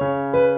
Música